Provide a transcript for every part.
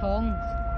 tongs.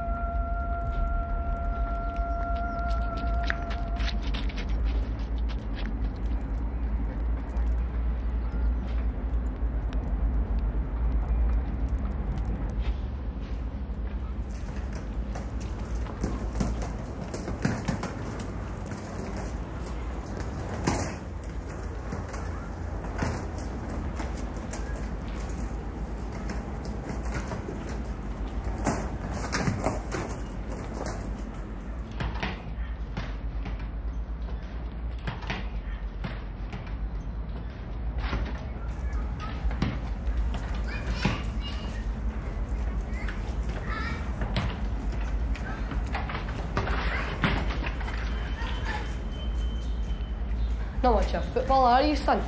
Not much of a footballer, are you, son?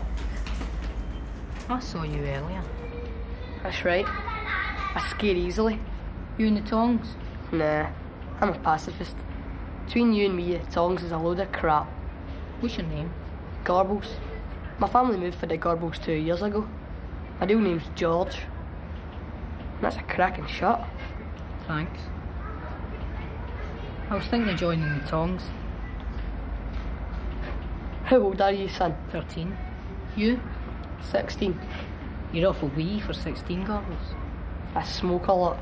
I saw you earlier. That's right. I scare easily. You and the tongs? Nah, I'm a pacifist. Between you and me, the tongs is a load of crap. What's your name? Gorbals. My family moved for the Gorbals two years ago. My real name's George. That's a cracking shot. Thanks. I was thinking of joining the tongs. How old are you, son? 13. You? 16. You're awful wee for 16 girls. I smoke a lot.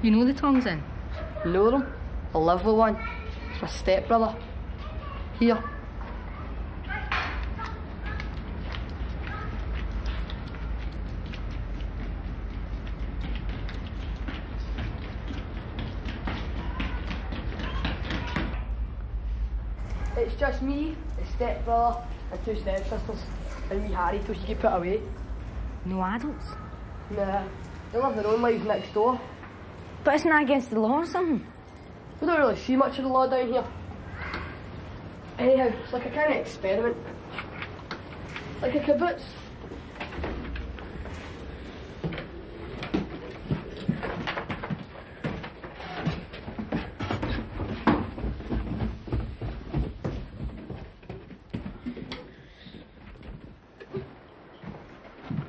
You know the tongs then? Know them? I live with one. It's my stepbrother. Here. It's just me, a stepbrother, and two stepsisters, and me Harry till she get put away. No adults. Nah, they live their own lives next door. But isn't that against the law or something? We don't really see much of the law down here. Anyhow, it's like a kind of experiment. Like a kibbutz.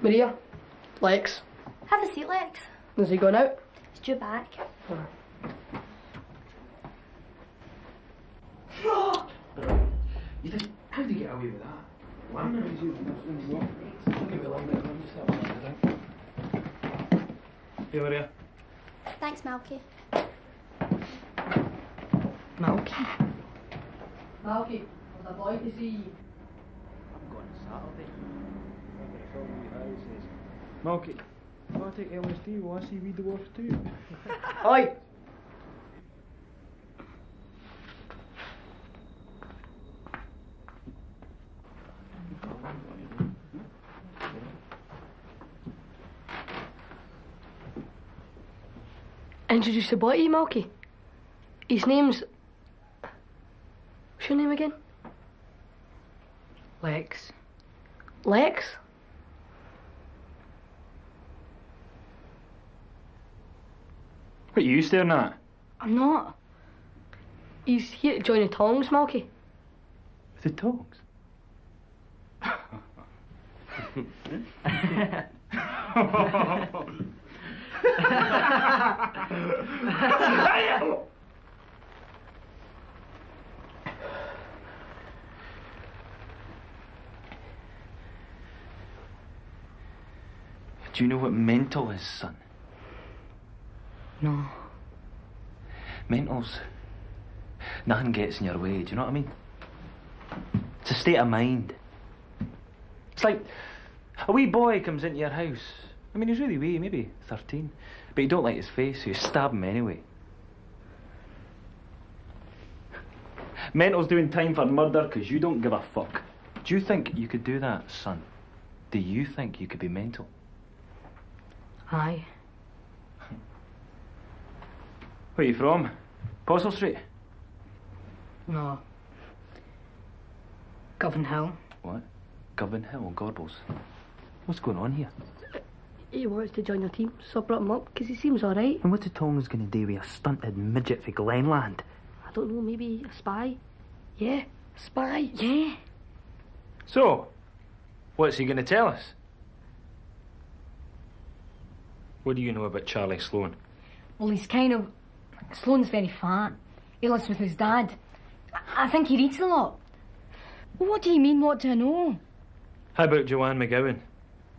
Maria, Lex, Have a seat, Lex. is he going out? It's due back. You think, how did you get away with that? Why? Hey, Maria. Thanks, Malky. Malky. Malky, there's a boy to see you. I'm going Saturday. Malky, if I take LSD, will I see We Dwarf too? Oi! Introduce the boy to you, Malky. His name's. What's your name again? Lex. Lex? What are you staring at? I'm not. He's here to join the tongs, Malky. The tongs. Do you know what mental is, son? No. Mental's. Nothing gets in your way, do you know what I mean? It's a state of mind. It's like a wee boy comes into your house. I mean, he's really wee, maybe 13. But you don't like his face, so you stab him anyway. Mental's doing time for murder because you don't give a fuck. Do you think you could do that, son? Do you think you could be mental? Aye. Where are you from? Postle Street? No. Govanhill. What? Govanhill, Gorbals. What's going on here? He wants to join your team, so I brought him up because he seems alright. And what's the Tongs going to do with a stunted midget for Glenland? I don't know, maybe a spy? Yeah, spy. Yeah. So, what's he going to tell us? What do you know about Charlie Sloan? Well, he's kind of. Sloan's very fat. He lives with his dad. I, I think he reads a lot. What do you mean, what do I know? How about Joanne McGowan?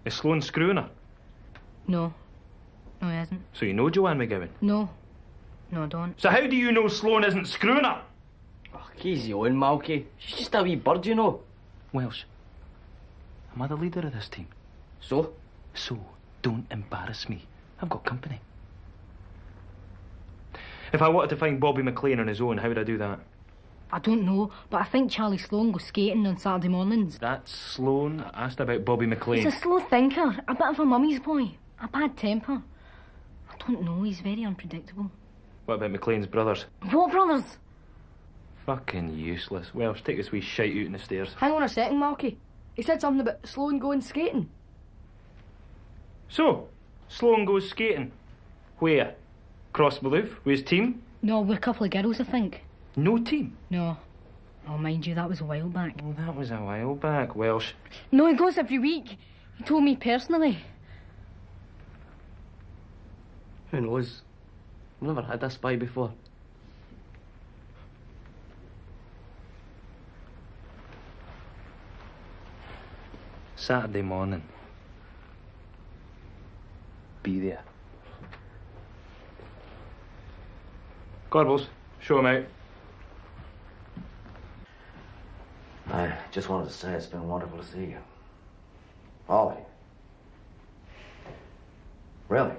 Is Sloan screwing her? No. No, he isn't. So you know Joanne McGowan? No. No, I don't. So how do you know Sloan isn't screwing her? Oh, easy on, Malky. She's just a wee bird, you know. Welsh, am I the leader of this team? So? So, don't embarrass me. I've got company. If I wanted to find Bobby McLean on his own, how would I do that? I don't know, but I think Charlie Sloan goes skating on Saturday mornings. That's Sloan. I asked about Bobby McLean. He's a slow thinker, a bit of a mummy's boy, a bad temper. I don't know, he's very unpredictable. What about McLean's brothers? What brothers? Fucking useless. Welsh, take this wee shite out in the stairs. Hang on a second, Malky. He said something about Sloan going skating. So, Sloan goes skating. Where? Crossmyloof with his team? No, we're a couple of girls, I think. No team. No. Oh, mind you, that was a while back. Well, that was a while back, Welsh. No, he goes every week. He told me personally. Who knows? I've never had a spy before. Saturday morning. Be there. Gorbals, Sure, mate. I just wanted to say it's been wonderful to see you. Ollie. Really?